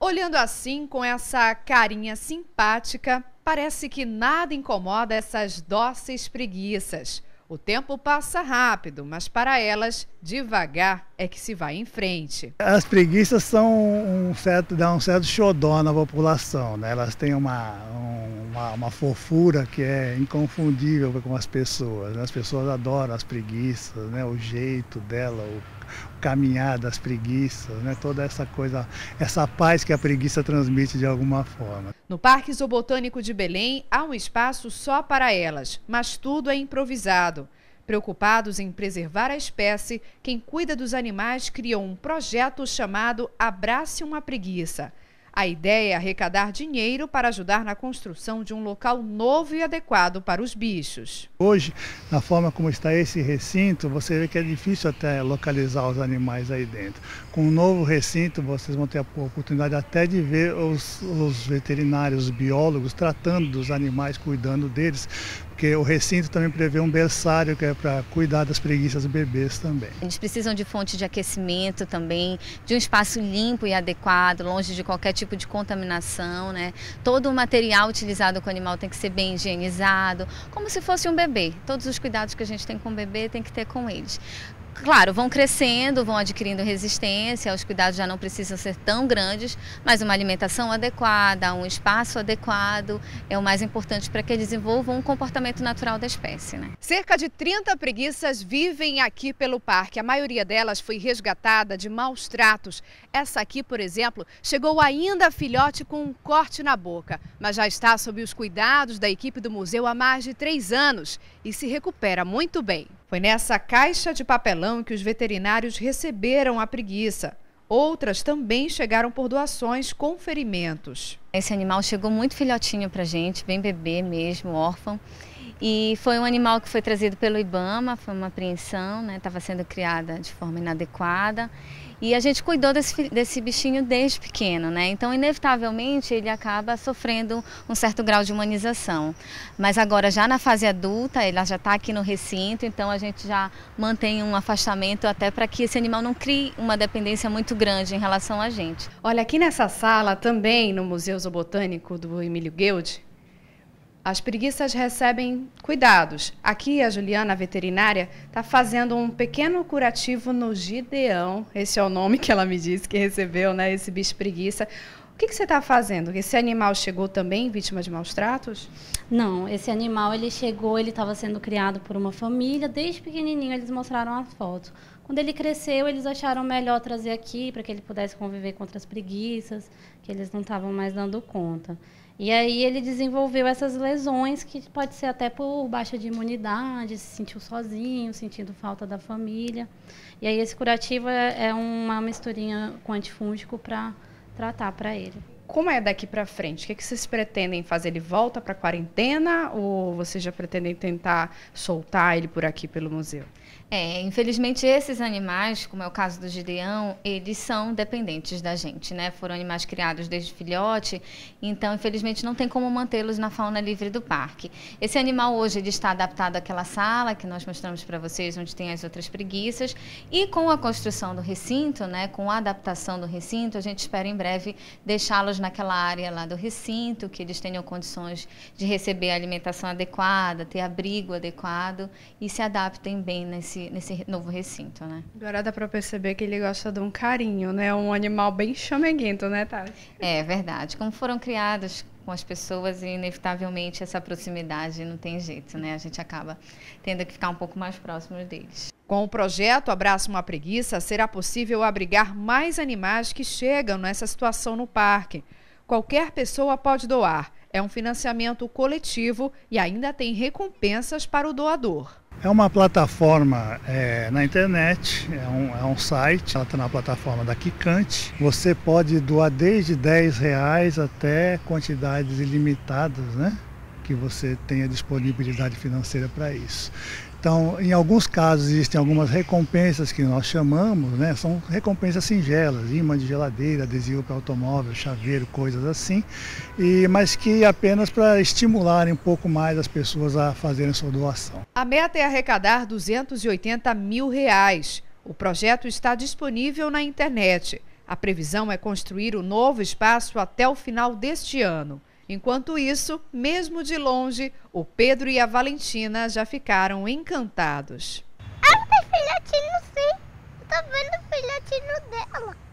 Olhando assim, com essa carinha simpática, parece que nada incomoda essas dóceis preguiças. O tempo passa rápido, mas para elas, devagar é que se vai em frente. As preguiças são um certo, dão um certo xodó na população, né? Elas têm uma, uma, uma, fofura que é inconfundível com as pessoas. Né? As pessoas adoram as preguiças, né? O jeito dela, o caminhar das preguiças, né? toda essa coisa, essa paz que a preguiça transmite de alguma forma. No Parque Zoobotânico de Belém há um espaço só para elas, mas tudo é improvisado. Preocupados em preservar a espécie, quem cuida dos animais criou um projeto chamado Abrace uma Preguiça. A ideia é arrecadar dinheiro para ajudar na construção de um local novo e adequado para os bichos. Hoje, na forma como está esse recinto, você vê que é difícil até localizar os animais aí dentro. Com o novo recinto, vocês vão ter a oportunidade até de ver os, os veterinários, os biólogos tratando dos animais, cuidando deles, porque o recinto também prevê um berçário que é para cuidar das preguiças bebês também. Eles precisam de fonte de aquecimento também, de um espaço limpo e adequado, longe de qualquer tipo de contaminação, né? Todo o material utilizado com o animal tem que ser bem higienizado, como se fosse um bebê. Todos os cuidados que a gente tem com o bebê tem que ter com eles claro, vão crescendo, vão adquirindo resistência, os cuidados já não precisam ser tão grandes, mas uma alimentação adequada, um espaço adequado é o mais importante para que eles desenvolvam um comportamento natural da espécie. Né? Cerca de 30 preguiças vivem aqui pelo parque. A maioria delas foi resgatada de maus tratos. Essa aqui, por exemplo, chegou ainda filhote com um corte na boca, mas já está sob os cuidados da equipe do museu há mais de três anos e se recupera muito bem. Foi nessa caixa de papelão que os veterinários receberam a preguiça. Outras também chegaram por doações com ferimentos. Esse animal chegou muito filhotinho para gente, bem bebê mesmo, órfão. E foi um animal que foi trazido pelo IBAMA, foi uma apreensão, estava né? sendo criada de forma inadequada. E a gente cuidou desse, desse bichinho desde pequeno, né? Então, inevitavelmente, ele acaba sofrendo um certo grau de humanização. Mas agora, já na fase adulta, ele já está aqui no recinto, então a gente já mantém um afastamento até para que esse animal não crie uma dependência muito grande em relação a gente. Olha, aqui nessa sala, também no Museu Zoobotânico do Emílio Guild, as preguiças recebem cuidados. Aqui a Juliana, a veterinária, está fazendo um pequeno curativo no Gideão. Esse é o nome que ela me disse que recebeu, né? Esse bicho preguiça. O que, que você está fazendo? Esse animal chegou também vítima de maus tratos? Não, esse animal ele chegou, ele estava sendo criado por uma família. Desde pequenininho eles mostraram as fotos. Quando ele cresceu, eles acharam melhor trazer aqui para que ele pudesse conviver com outras preguiças, que eles não estavam mais dando conta. E aí ele desenvolveu essas lesões que pode ser até por baixa de imunidade, se sentiu sozinho, sentindo falta da família. E aí esse curativo é, é uma misturinha com antifúngico para tratar para ele. Como é daqui para frente? O que, é que vocês pretendem fazer? Ele volta para quarentena ou vocês já pretendem tentar soltar ele por aqui pelo museu? É, infelizmente esses animais, como é o caso do Gideão, eles são dependentes da gente, né? Foram animais criados desde filhote, então infelizmente não tem como mantê-los na fauna livre do parque. Esse animal hoje ele está adaptado àquela sala que nós mostramos para vocês, onde tem as outras preguiças, e com a construção do recinto, né, com a adaptação do recinto, a gente espera em breve deixá-los naquela área lá do recinto, que eles tenham condições de receber a alimentação adequada, ter abrigo adequado e se adaptem bem nesse nesse, nesse novo recinto, né? Agora dá para perceber que ele gosta de um carinho, né? Um animal bem chameguento, né, Tati? É verdade. Como foram criados com as pessoas e inevitavelmente essa proximidade não tem jeito, né? A gente acaba tendo que ficar um pouco mais próximo deles. Com o projeto Abraça uma Preguiça, será possível abrigar mais animais que chegam nessa situação no parque. Qualquer pessoa pode doar. É um financiamento coletivo e ainda tem recompensas para o doador. É uma plataforma é, na internet, é um, é um site, ela está na plataforma da Kikante. Você pode doar desde 10 reais até quantidades ilimitadas, né? Que você tenha disponibilidade financeira para isso. Então, em alguns casos existem algumas recompensas que nós chamamos, né? São recompensas singelas, imã de geladeira, adesivo para automóvel, chaveiro, coisas assim, e mas que apenas para estimularem um pouco mais as pessoas a fazerem sua doação. A meta é arrecadar 280 mil reais. O projeto está disponível na internet. A previsão é construir o novo espaço até o final deste ano. Enquanto isso, mesmo de longe, o Pedro e a Valentina já ficaram encantados. Ah, tem filhotinho sim. Eu tô vendo o filhotinho dela.